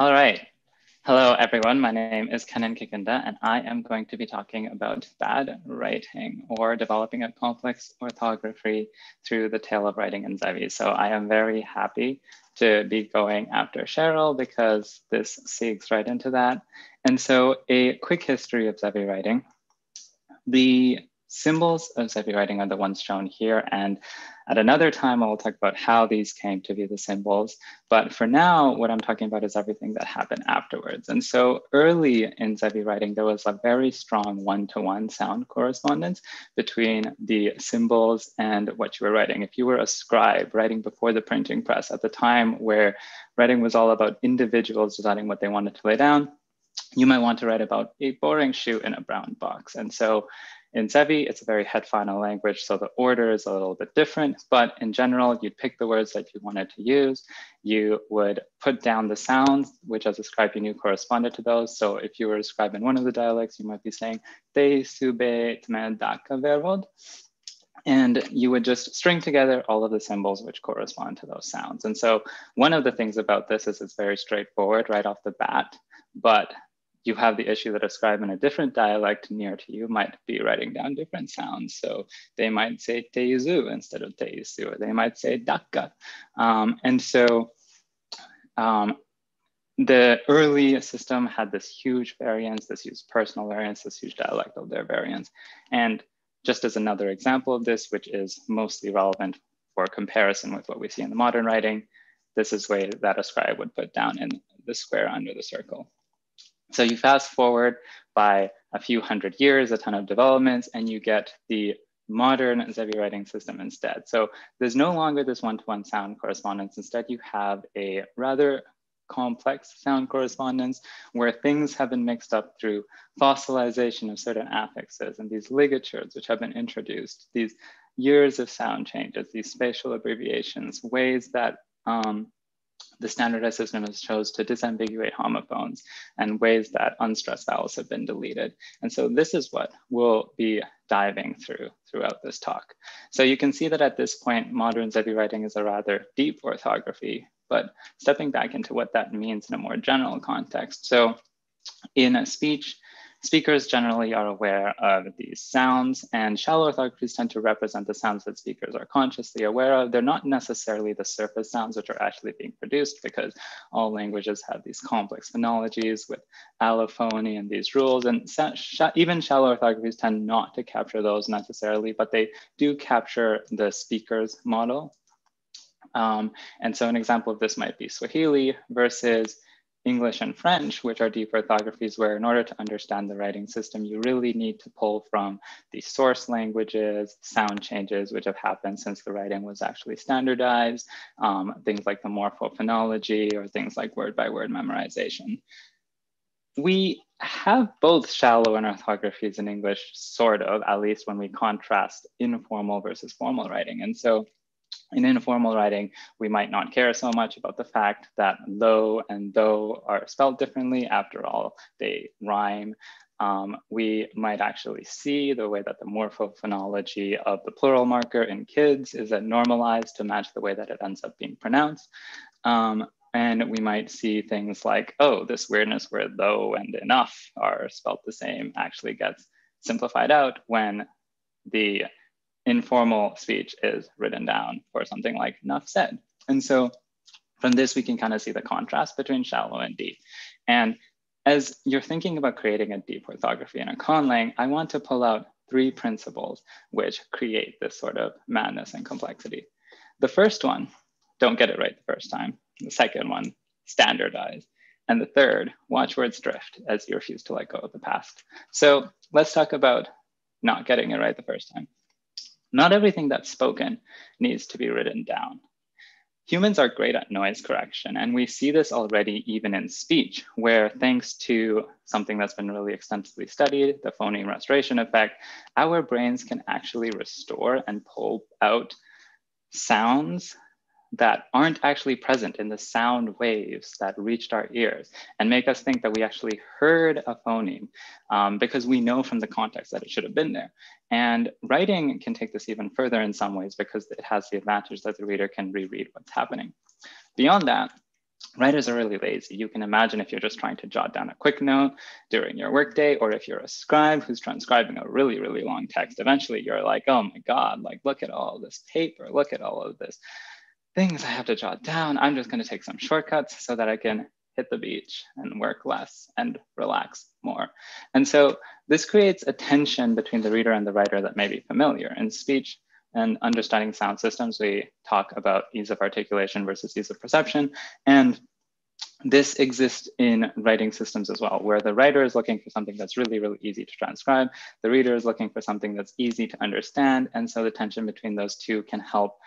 All right. Hello, everyone. My name is Kenan Kigunda, and I am going to be talking about bad writing or developing a complex orthography through the tale of writing in Zevy. So I am very happy to be going after Cheryl because this segues right into that. And so a quick history of Zevy writing. The symbols of Zevy writing are the ones shown here. And at another time, I will talk about how these came to be the symbols. But for now, what I'm talking about is everything that happened afterwards. And so early in Zevy writing, there was a very strong one-to-one -one sound correspondence between the symbols and what you were writing. If you were a scribe writing before the printing press at the time where writing was all about individuals deciding what they wanted to lay down, you might want to write about a boring shoe in a brown box. And so in Zevy, it's a very head final language, so the order is a little bit different, but in general, you'd pick the words that you wanted to use. You would put down the sounds, which as a scribe you knew corresponded to those. So if you were a scribe in one of the dialects, you might be saying, te sube daka vervod. And you would just string together all of the symbols which correspond to those sounds. And so one of the things about this is it's very straightforward right off the bat, but you have the issue that a scribe in a different dialect near to you might be writing down different sounds. So they might say teizu instead of teisu, or they might say dakka. Um, and so um, the early system had this huge variance, this huge personal variance, this huge dialectal variance. And just as another example of this, which is mostly relevant for comparison with what we see in the modern writing, this is way that a scribe would put down in the square under the circle. So you fast forward by a few hundred years, a ton of developments, and you get the modern Zevy writing system instead. So there's no longer this one-to-one -one sound correspondence. Instead, you have a rather complex sound correspondence where things have been mixed up through fossilization of certain affixes and these ligatures which have been introduced, these years of sound changes, these spatial abbreviations, ways that um, the standardized system has chose to disambiguate homophones and ways that unstressed vowels have been deleted. And so this is what we'll be diving through throughout this talk. So you can see that at this point, modern Zevy writing is a rather deep orthography, but stepping back into what that means in a more general context. So in a speech, Speakers generally are aware of these sounds and shallow orthographies tend to represent the sounds that speakers are consciously aware of. They're not necessarily the surface sounds which are actually being produced because all languages have these complex phonologies with allophony and these rules. And even shallow orthographies tend not to capture those necessarily, but they do capture the speaker's model. Um, and so an example of this might be Swahili versus English and French, which are deep orthographies where in order to understand the writing system, you really need to pull from the source languages, sound changes, which have happened since the writing was actually standardized, um, things like the morphophonology or things like word by word memorization. We have both shallow and orthographies in English, sort of, at least when we contrast informal versus formal writing. And so in informal writing, we might not care so much about the fact that though and though are spelled differently. After all, they rhyme. Um, we might actually see the way that the morphophonology of the plural marker in kids is normalized to match the way that it ends up being pronounced. Um, and we might see things like, oh, this weirdness where though and enough are spelled the same actually gets simplified out when the informal speech is written down for something like enough said. And so from this, we can kind of see the contrast between shallow and deep. And as you're thinking about creating a deep orthography in a conlang, I want to pull out three principles which create this sort of madness and complexity. The first one, don't get it right the first time. The second one, standardize. And the third, watch words drift as you refuse to let go of the past. So let's talk about not getting it right the first time. Not everything that's spoken needs to be written down. Humans are great at noise correction, and we see this already even in speech, where thanks to something that's been really extensively studied, the phoneme restoration effect, our brains can actually restore and pull out sounds that aren't actually present in the sound waves that reached our ears and make us think that we actually heard a phoneme um, because we know from the context that it should have been there. And writing can take this even further in some ways because it has the advantage that the reader can reread what's happening. Beyond that, Writers are really lazy. You can imagine if you're just trying to jot down a quick note during your workday, or if you're a scribe who's transcribing a really, really long text, eventually you're like, oh my God, like look at all this paper, look at all of this things I have to jot down. I'm just gonna take some shortcuts so that I can hit the beach and work less and relax more. And so this creates a tension between the reader and the writer that may be familiar. In speech, and understanding sound systems, we talk about ease of articulation versus ease of perception. And this exists in writing systems as well, where the writer is looking for something that's really, really easy to transcribe. The reader is looking for something that's easy to understand. And so the tension between those two can help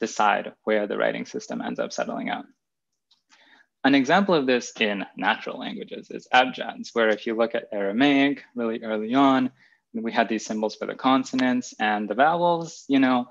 decide where the writing system ends up settling out. An example of this in natural languages is abjads, where if you look at Aramaic really early on, we had these symbols for the consonants and the vowels, you know,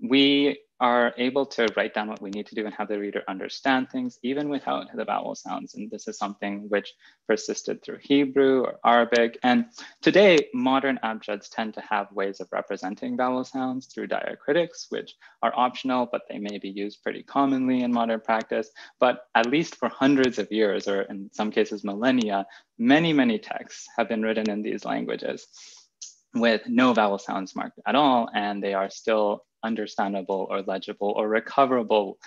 we are able to write down what we need to do and have the reader understand things even without the vowel sounds. And this is something which persisted through Hebrew or Arabic. And today, modern abjads tend to have ways of representing vowel sounds through diacritics, which are optional, but they may be used pretty commonly in modern practice. But at least for hundreds of years, or in some cases millennia, many, many texts have been written in these languages with no vowel sounds marked at all, and they are still understandable or legible or recoverable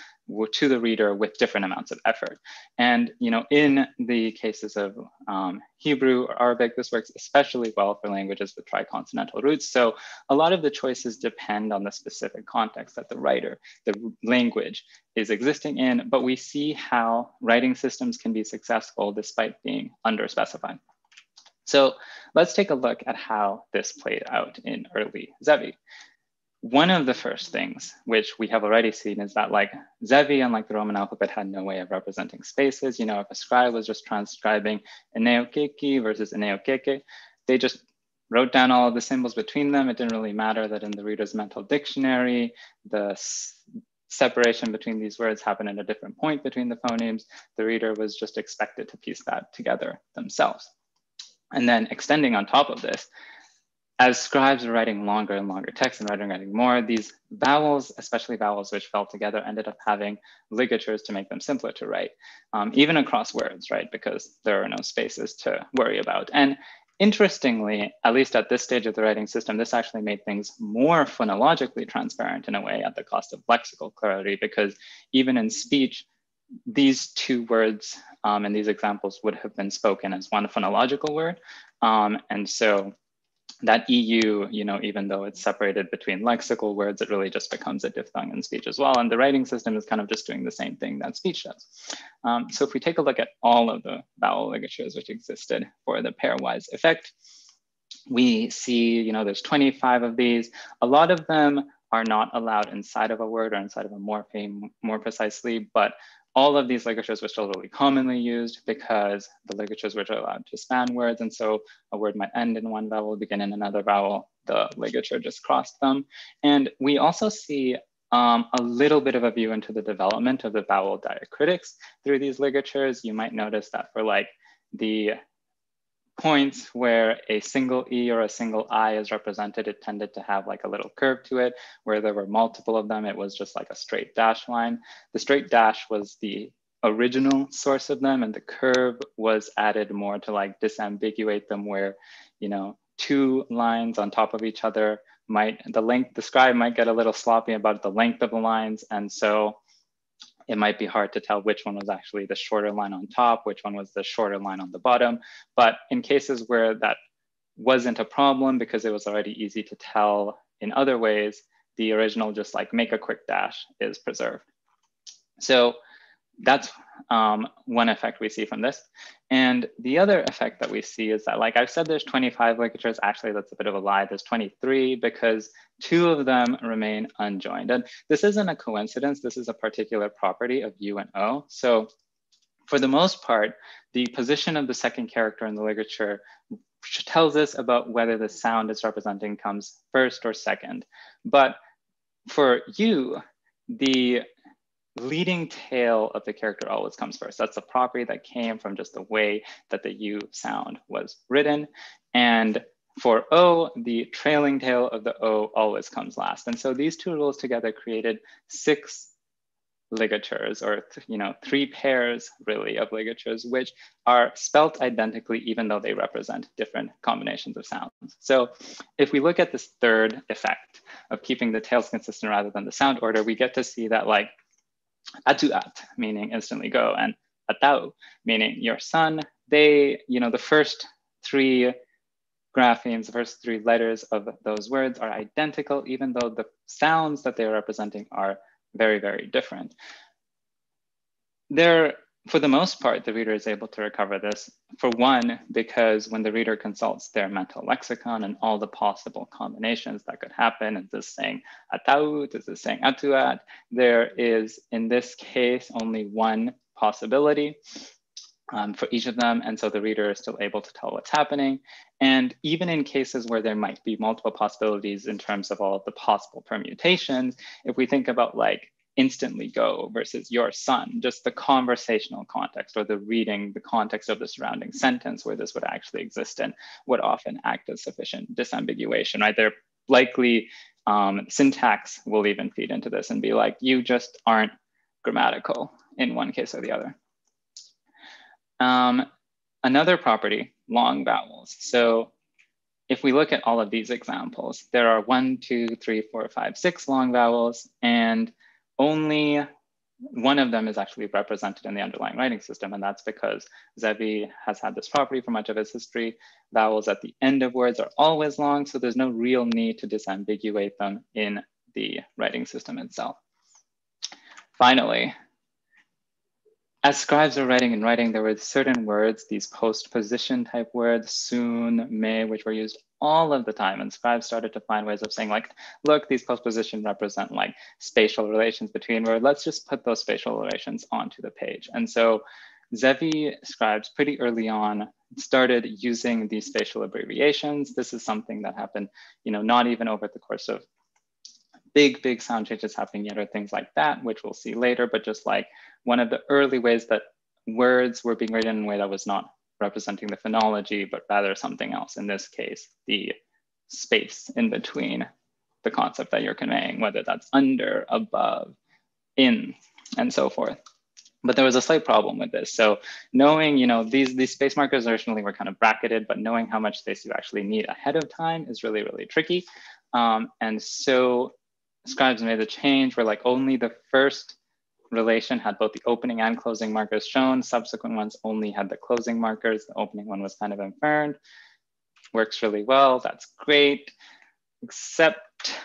to the reader with different amounts of effort. And you know, in the cases of um, Hebrew or Arabic, this works especially well for languages with triconsonantal roots. So a lot of the choices depend on the specific context that the writer, the language is existing in, but we see how writing systems can be successful despite being underspecified. So let's take a look at how this played out in early Zevy. One of the first things which we have already seen is that like Zevy, unlike the Roman alphabet, had no way of representing spaces. You know, if a scribe was just transcribing Eneokeki versus Eneokeke, they just wrote down all of the symbols between them. It didn't really matter that in the reader's mental dictionary, the separation between these words happened at a different point between the phonemes. The reader was just expected to piece that together themselves. And then extending on top of this, as scribes were writing longer and longer texts and writing, writing more, these vowels, especially vowels which fell together, ended up having ligatures to make them simpler to write, um, even across words, right? Because there are no spaces to worry about. And interestingly, at least at this stage of the writing system, this actually made things more phonologically transparent in a way at the cost of lexical clarity, because even in speech, these two words um, in these examples would have been spoken as one phonological word. Um, and so that EU, you know, even though it's separated between lexical words, it really just becomes a diphthong in speech as well. And the writing system is kind of just doing the same thing that speech does. Um, so if we take a look at all of the vowel ligatures which existed for the pairwise effect, we see, you know, there's 25 of these. A lot of them are not allowed inside of a word or inside of a morpheme more precisely, but all of these ligatures were still really commonly used because the ligatures were allowed to span words. And so a word might end in one vowel, begin in another vowel, the ligature just crossed them. And we also see um, a little bit of a view into the development of the vowel diacritics through these ligatures. You might notice that for like the points where a single E or a single I is represented, it tended to have like a little curve to it. Where there were multiple of them, it was just like a straight dash line. The straight dash was the original source of them and the curve was added more to like disambiguate them where, you know, two lines on top of each other might, the length, the scribe might get a little sloppy about the length of the lines. And so it might be hard to tell which one was actually the shorter line on top, which one was the shorter line on the bottom. But in cases where that wasn't a problem because it was already easy to tell in other ways, the original just like make a quick dash is preserved. So that's um, one effect we see from this. And the other effect that we see is that, like I've said, there's 25 ligatures. Actually, that's a bit of a lie. There's 23 because two of them remain unjoined. And this isn't a coincidence. This is a particular property of U and O. So for the most part, the position of the second character in the ligature tells us about whether the sound it's representing comes first or second. But for U, the leading tail of the character always comes first. That's a property that came from just the way that the U sound was written. And for O, the trailing tail of the O always comes last. And so these two rules together created six ligatures or you know three pairs really of ligatures which are spelt identically even though they represent different combinations of sounds so if we look at this third effect of keeping the tails consistent rather than the sound order we get to see that like atu at meaning instantly go and atau meaning your son they you know the first three graphemes the first three letters of those words are identical even though the sounds that they're representing are very, very different. There, for the most part, the reader is able to recover this. For one, because when the reader consults their mental lexicon and all the possible combinations that could happen, is this saying ataut, is this saying atuat, there is, in this case, only one possibility um, for each of them. And so the reader is still able to tell what's happening. And even in cases where there might be multiple possibilities in terms of all the possible permutations, if we think about like instantly go versus your son, just the conversational context or the reading, the context of the surrounding sentence where this would actually exist in would often act as sufficient disambiguation, right? They're likely um, syntax will even feed into this and be like, you just aren't grammatical in one case or the other. Um, another property, long vowels. So if we look at all of these examples, there are one, two, three, four, five, six long vowels, and only one of them is actually represented in the underlying writing system, and that's because Zevy has had this property for much of his history. Vowels at the end of words are always long, so there's no real need to disambiguate them in the writing system itself. Finally, as scribes were writing and writing, there were certain words, these postposition type words, soon, may, which were used all of the time. And scribes started to find ways of saying like, look, these postposition represent like spatial relations between words. Let's just put those spatial relations onto the page. And so Zevy scribes pretty early on started using these spatial abbreviations. This is something that happened, you know, not even over the course of big, big sound changes happening yet or things like that, which we'll see later, but just like one of the early ways that words were being written in a way that was not representing the phonology, but rather something else. In this case, the space in between the concept that you're conveying, whether that's under, above, in, and so forth. But there was a slight problem with this. So knowing, you know, these, these space markers originally were kind of bracketed, but knowing how much space you actually need ahead of time is really, really tricky. Um, and so scribes made the change where like only the first relation had both the opening and closing markers shown. Subsequent ones only had the closing markers. The opening one was kind of inferred. Works really well. That's great, except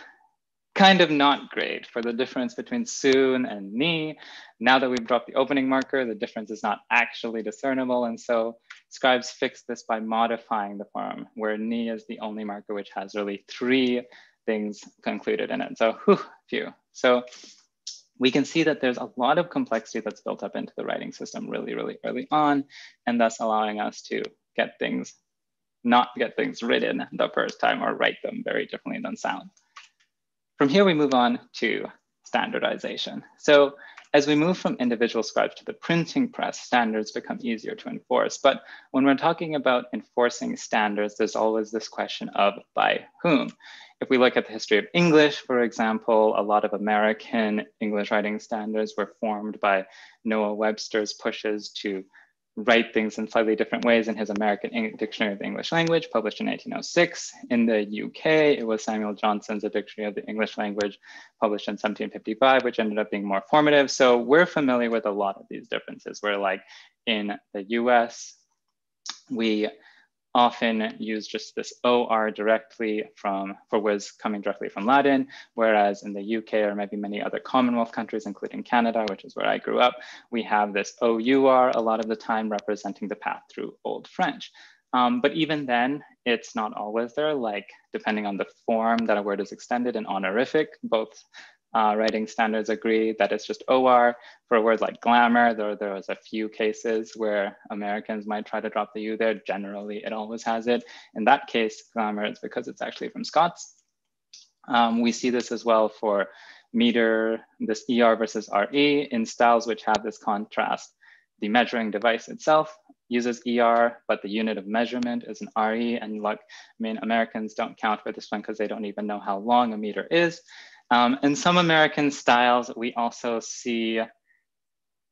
kind of not great for the difference between soon and ni. Now that we've dropped the opening marker, the difference is not actually discernible. And so scribes fix this by modifying the form where ni is the only marker which has really three things concluded in it. So whew, phew. So we can see that there's a lot of complexity that's built up into the writing system really, really early on, and thus allowing us to get things, not get things written the first time or write them very differently than sound. From here, we move on to standardization. So as we move from individual scribes to the printing press, standards become easier to enforce. But when we're talking about enforcing standards, there's always this question of by whom. If we look at the history of English, for example, a lot of American English writing standards were formed by Noah Webster's pushes to write things in slightly different ways in his American Dictionary of the English Language, published in 1806. In the UK, it was Samuel Johnson's A Dictionary of the English Language, published in 1755, which ended up being more formative. So we're familiar with a lot of these differences, where like in the US, we often use just this OR directly from, for words coming directly from Latin, whereas in the UK or maybe many other Commonwealth countries, including Canada, which is where I grew up, we have this OUR a lot of the time representing the path through Old French. Um, but even then, it's not always there, like depending on the form that a word is extended and honorific, both uh, writing standards agree that it's just OR. For a word like glamour, there, there was a few cases where Americans might try to drop the U there. Generally, it always has it. In that case, glamour is because it's actually from Scots. Um, we see this as well for meter, this ER versus RE in styles which have this contrast. The measuring device itself uses ER, but the unit of measurement is an RE. And like, I mean, Americans don't count for this one because they don't even know how long a meter is. Um, in some American styles, we also see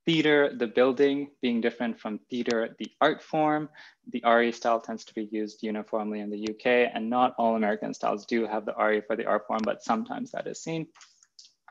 theater, the building, being different from theater, the art form. The RE style tends to be used uniformly in the UK, and not all American styles do have the RE for the art form, but sometimes that is seen.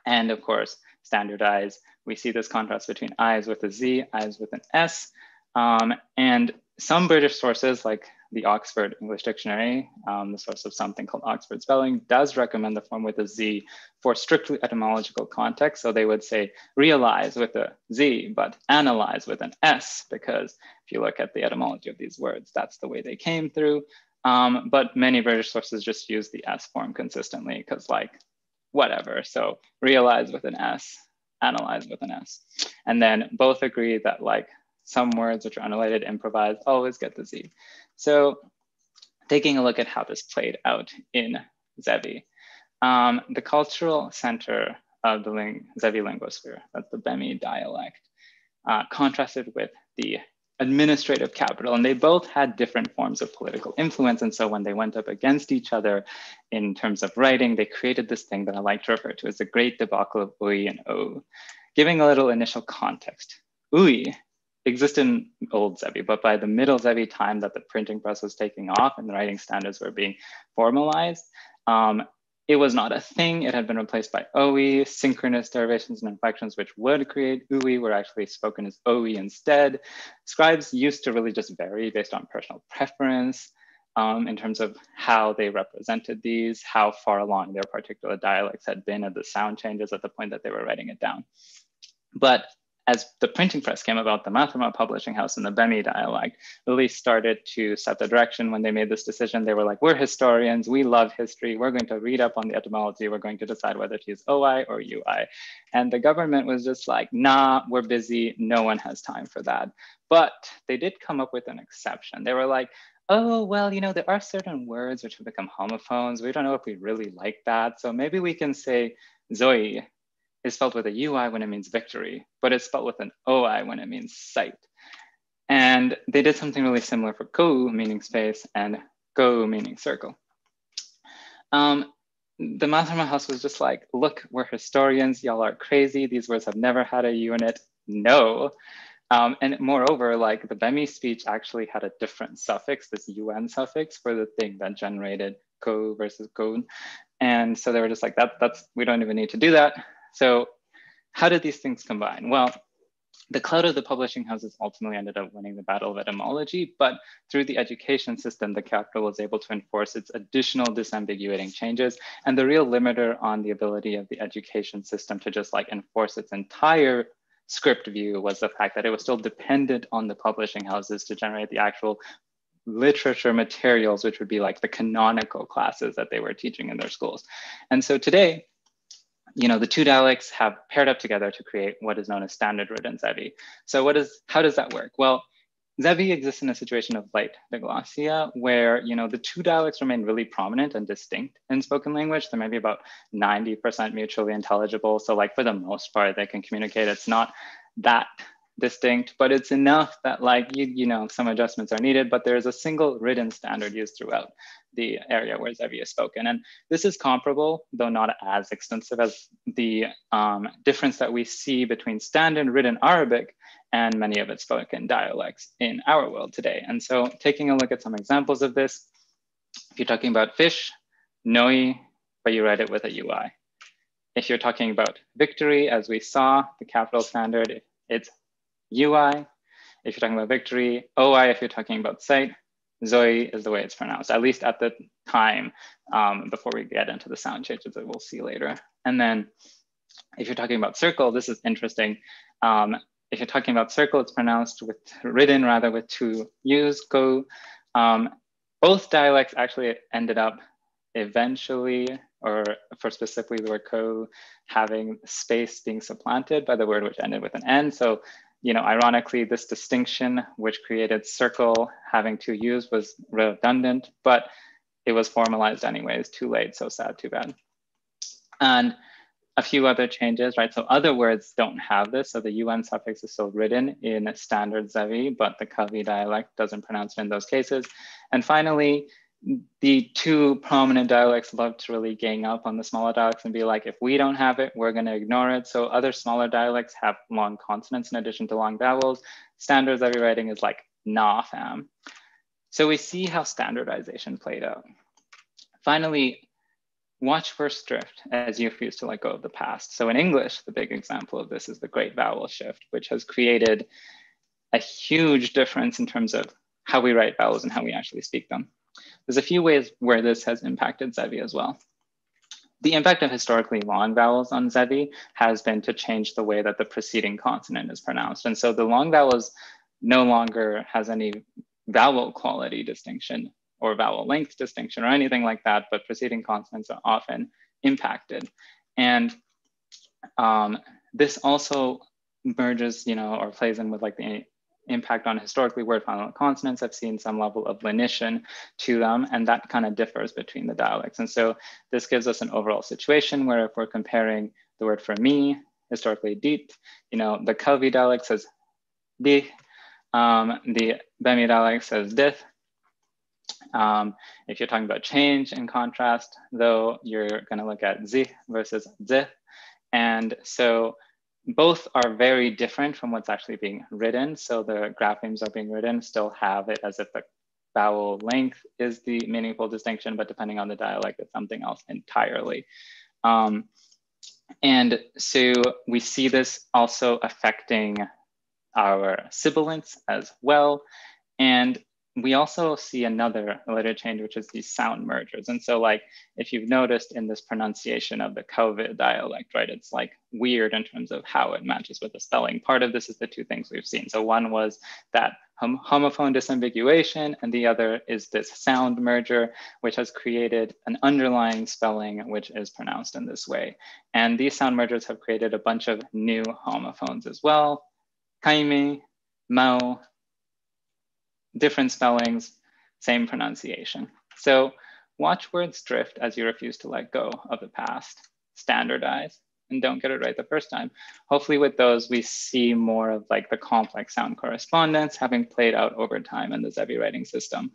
And of course, standardize. We see this contrast between I's with a Z, I's with an S. Um, and some British sources like the Oxford English Dictionary, um, the source of something called Oxford Spelling, does recommend the form with a Z for strictly etymological context. So they would say realize with a Z, but analyze with an S, because if you look at the etymology of these words, that's the way they came through. Um, but many British sources just use the S form consistently because like, whatever. So realize with an S, analyze with an S. And then both agree that like some words which are unrelated, improvised, always get the Z. So taking a look at how this played out in Zevy. Um, the cultural center of the Ling Zevy linguosphere, that's the Bemi dialect, uh, contrasted with the administrative capital. And they both had different forms of political influence. And so when they went up against each other in terms of writing, they created this thing that I like to refer to as the great debacle of Ui and O. Giving a little initial context, Ui exist in old Zevy, but by the middle Zevy time that the printing press was taking off and the writing standards were being formalized, um, it was not a thing. It had been replaced by OE. Synchronous derivations and inflections, which would create OE, were actually spoken as OE instead. Scribes used to really just vary based on personal preference um, in terms of how they represented these, how far along their particular dialects had been at the sound changes at the point that they were writing it down. But as the printing press came about, the Mathema Publishing House and the Bemi dialect really started to set the direction when they made this decision. They were like, we're historians, we love history, we're going to read up on the etymology, we're going to decide whether to use OI or UI. And the government was just like, nah, we're busy, no one has time for that. But they did come up with an exception. They were like, oh, well, you know, there are certain words which have become homophones. We don't know if we really like that. So maybe we can say Zoe is spelled with a UI when it means victory, but it's spelled with an OI when it means sight. And they did something really similar for Kou, meaning space, and Go, meaning circle. Um, the Mathrama House was just like, look, we're historians, y'all are crazy. These words have never had a unit. No. Um, and moreover, like the Bemi speech actually had a different suffix, this UN suffix for the thing that generated Go versus Gon. And so they were just like, that, that's, we don't even need to do that. So how did these things combine? Well, the cloud of the publishing houses ultimately ended up winning the battle of etymology, but through the education system, the capital was able to enforce its additional disambiguating changes. And the real limiter on the ability of the education system to just like enforce its entire script view was the fact that it was still dependent on the publishing houses to generate the actual literature materials, which would be like the canonical classes that they were teaching in their schools. And so today, you know, the two dialects have paired up together to create what is known as standard written Zevy. So what is, how does that work? Well, Zevy exists in a situation of light diglossia where, you know, the two dialects remain really prominent and distinct in spoken language. They're maybe about 90% mutually intelligible. So like for the most part, they can communicate. It's not that distinct, but it's enough that like, you, you know, some adjustments are needed, but there is a single written standard used throughout the area where Zevy is spoken. And this is comparable, though not as extensive as the um, difference that we see between standard written Arabic and many of its spoken dialects in our world today. And so taking a look at some examples of this, if you're talking about fish, noi, but you write it with a UI. If you're talking about victory, as we saw, the capital standard, it's UI. If you're talking about victory, OI if you're talking about sight, Zoe is the way it's pronounced, at least at the time um, before we get into the sound changes that we'll see later. And then if you're talking about circle, this is interesting. Um, if you're talking about circle, it's pronounced with written rather with two U's, go. Um, both dialects actually ended up eventually, or for specifically the word ko, having space being supplanted by the word which ended with an N. So you know, ironically, this distinction, which created circle having two U's was redundant, but it was formalized anyways, too late, so sad, too bad. And a few other changes, right? So other words don't have this. So the UN suffix is still written in standard Zevy, but the Kavi dialect doesn't pronounce it in those cases. And finally, the two prominent dialects love to really gang up on the smaller dialects and be like, if we don't have it, we're going to ignore it. So other smaller dialects have long consonants in addition to long vowels. Standard Zevy writing is like na fam. So we see how standardization played out. Finally, watch first drift as you refuse to let go of the past. So in English, the big example of this is the great vowel shift, which has created a huge difference in terms of how we write vowels and how we actually speak them. There's a few ways where this has impacted Zevy as well. The impact of historically long vowels on Zevy has been to change the way that the preceding consonant is pronounced. And so the long vowels no longer has any vowel quality distinction or vowel length distinction or anything like that, but preceding consonants are often impacted. And um, this also merges, you know, or plays in with like the impact on historically word final consonants I've seen some level of lenition to them, and that kind of differs between the dialects. And so this gives us an overall situation where if we're comparing the word for me, historically dit, you know, the Kalvi dialect says di, um, the Bemi dialect says dith. Um, if you're talking about change in contrast, though, you're gonna look at zi versus zith. And so both are very different from what's actually being written. So the graphemes are being written still have it as if the vowel length is the meaningful distinction, but depending on the dialect, it's something else entirely. Um, and so we see this also affecting our sibilants as well. And we also see another later change, which is these sound mergers. And so like, if you've noticed in this pronunciation of the COVID dialect, right, it's like weird in terms of how it matches with the spelling. Part of this is the two things we've seen. So one was that hom homophone disambiguation, and the other is this sound merger, which has created an underlying spelling, which is pronounced in this way. And these sound mergers have created a bunch of new homophones as well. Kaimi, Mao, different spellings, same pronunciation. So watch words drift as you refuse to let go of the past, standardize, and don't get it right the first time. Hopefully with those, we see more of like the complex sound correspondence having played out over time in the Zevy writing system.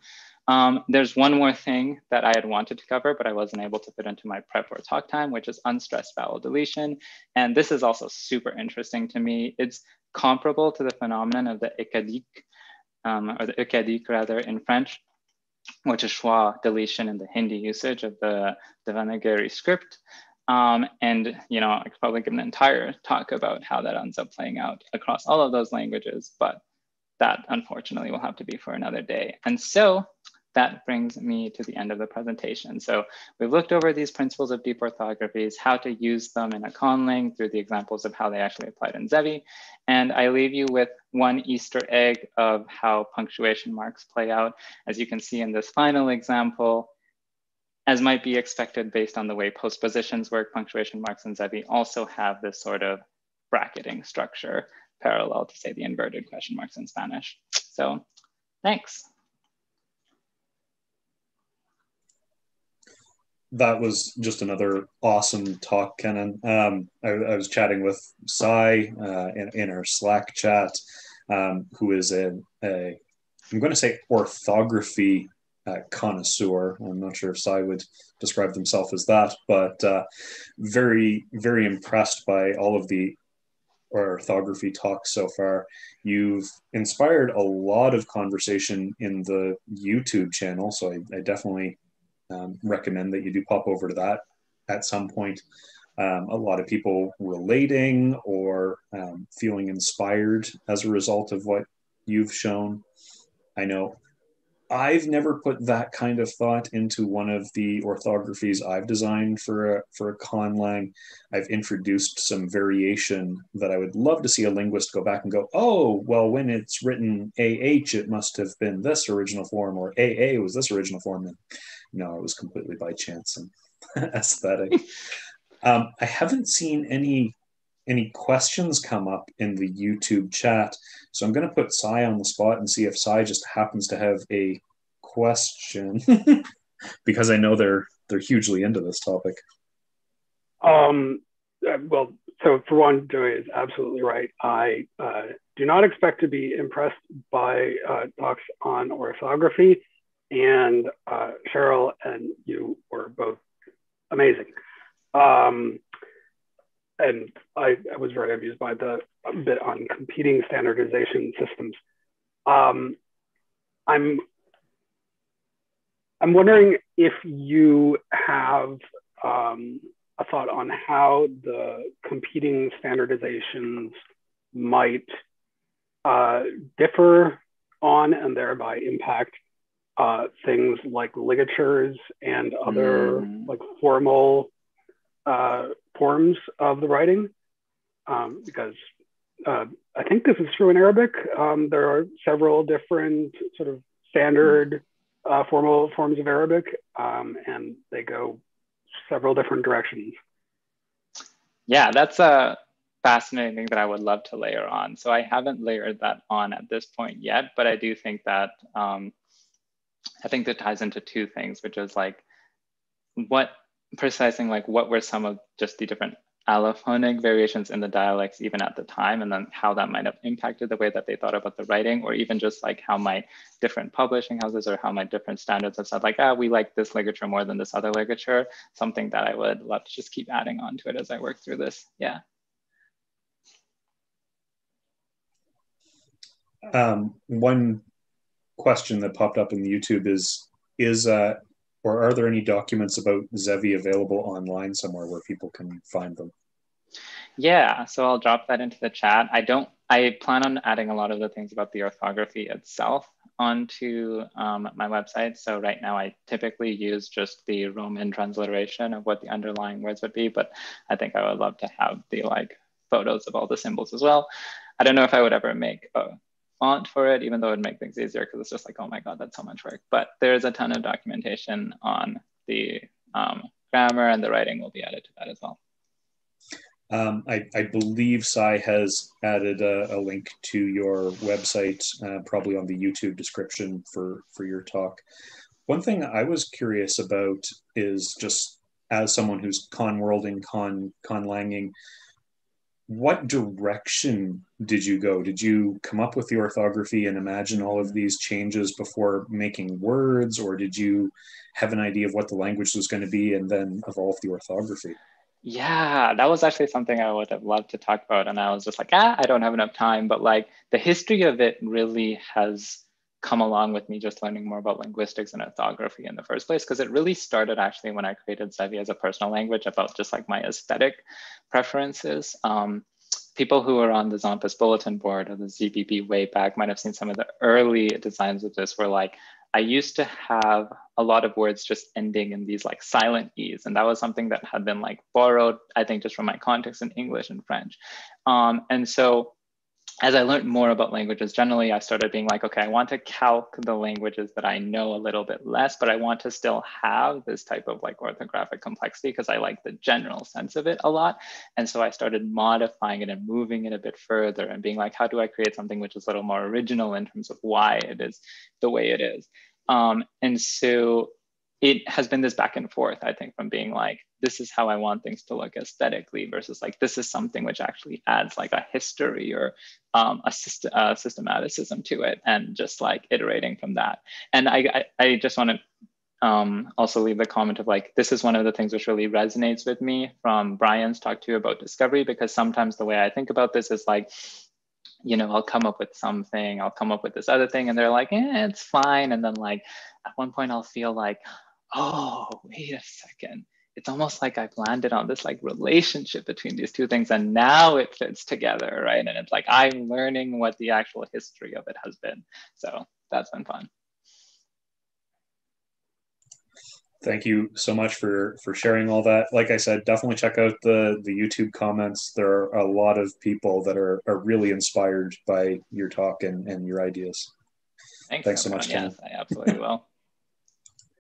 Um, there's one more thing that I had wanted to cover, but I wasn't able to fit into my prep or talk time, which is unstressed vowel deletion. And this is also super interesting to me. It's comparable to the phenomenon of the écadique, um, or the écadique rather in French, which is schwa deletion in the Hindi usage of the Devanagari script. Um, and you know, I could probably give an entire talk about how that ends up playing out across all of those languages, but that unfortunately will have to be for another day. And so that brings me to the end of the presentation. So we've looked over these principles of deep orthographies, how to use them in a conlang through the examples of how they actually applied in Zevy. And I leave you with one Easter egg of how punctuation marks play out. As you can see in this final example, as might be expected based on the way postpositions work, punctuation marks in Zevy also have this sort of bracketing structure parallel to say the inverted question marks in Spanish. So thanks. That was just another awesome talk, Kenan. Um, I, I, was chatting with Sai uh, in, in our Slack chat, um, who is a, a, I'm going to say orthography uh, connoisseur. I'm not sure if Sai would describe himself as that, but uh, very, very impressed by all of the orthography talks so far. You've inspired a lot of conversation in the YouTube channel, so I, I definitely um, recommend that you do pop over to that at some point. Um, a lot of people relating or um, feeling inspired as a result of what you've shown. I know I've never put that kind of thought into one of the orthographies I've designed for a, for a conlang. I've introduced some variation that I would love to see a linguist go back and go, oh, well, when it's written AH, it must have been this original form, or AA was this original form. And no, it was completely by chance and aesthetic. um, I haven't seen any any questions come up in the YouTube chat, so I'm going to put Sai on the spot and see if Sai just happens to have a question because I know they're they're hugely into this topic. Um, uh, well, so for one, Joey is absolutely right. I uh, do not expect to be impressed by uh, talks on orthography and uh, Cheryl and you were both amazing. Um, and I, I, was very amused by the bit on competing standardization systems. Um, I'm I'm wondering if you have um, a thought on how the competing standardizations might uh, differ on and thereby impact uh, things like ligatures and other mm. like formal uh, forms of the writing. Um, because uh, I think this is true in Arabic. Um, there are several different sort of standard uh, formal forms of Arabic, um, and they go several different directions. Yeah, that's a fascinating thing that I would love to layer on. So I haven't layered that on at this point yet, but I do think that um, I think that ties into two things, which is like what precising like what were some of just the different allophonic variations in the dialects even at the time and then how that might have impacted the way that they thought about the writing or even just like how might different publishing houses or how might different standards have said like ah we like this ligature more than this other ligature something that i would love to just keep adding on to it as i work through this. Yeah. Um, one question that popped up in the youtube is is uh, or are there any documents about Zevy available online somewhere where people can find them? Yeah, so I'll drop that into the chat. I don't, I plan on adding a lot of the things about the orthography itself onto um, my website. So right now I typically use just the Roman transliteration of what the underlying words would be, but I think I would love to have the like photos of all the symbols as well. I don't know if I would ever make a font for it, even though it would make things easier because it's just like, oh my God, that's so much work. But there's a ton of documentation on the um, grammar and the writing will be added to that as well. Um, I, I, believe Sai has added a, a link to your website, uh, probably on the YouTube description for, for your talk. One thing I was curious about is just as someone who's con worlding, con conlanging, what direction did you go? Did you come up with the orthography and imagine all of these changes before making words, or did you have an idea of what the language was going to be and then evolve the orthography? Yeah, that was actually something I would have loved to talk about. And I was just like, ah, I don't have enough time. But like the history of it really has come along with me just learning more about linguistics and orthography in the first place because it really started actually when I created Zevy as a personal language about just like my aesthetic preferences. Um, people who are on the Zompist bulletin board or the ZBB way back might have seen some of the early designs of this were like I used to have a lot of words just ending in these like silent E's. And that was something that had been like borrowed, I think, just from my context in English and French. Um, and so as I learned more about languages generally, I started being like, okay, I want to calc the languages that I know a little bit less, but I want to still have this type of like orthographic complexity because I like the general sense of it a lot. And so I started modifying it and moving it a bit further and being like, how do I create something which is a little more original in terms of why it is the way it is? Um, and so it has been this back and forth, I think, from being like, this is how I want things to look aesthetically versus like, this is something which actually adds like a history or um, a, syst- a systematicism to it and just like iterating from that. And I, I, I just want to um, also leave the comment of like, this is one of the things which really resonates with me from Brian's talk to you about discovery, because sometimes the way I think about this is like, you know, I'll come up with something, I'll come up with this other thing, and they're like, eh, it's fine. And then like at one point I'll feel like, oh, wait a second. It's almost like I've landed on this like relationship between these two things and now it fits together, right? And it's like I'm learning what the actual history of it has been. So that's been fun. Thank you so much for for sharing all that. Like I said, definitely check out the the YouTube comments. There are a lot of people that are, are really inspired by your talk and, and your ideas. Thanks, Thanks so much. Yes, I absolutely will.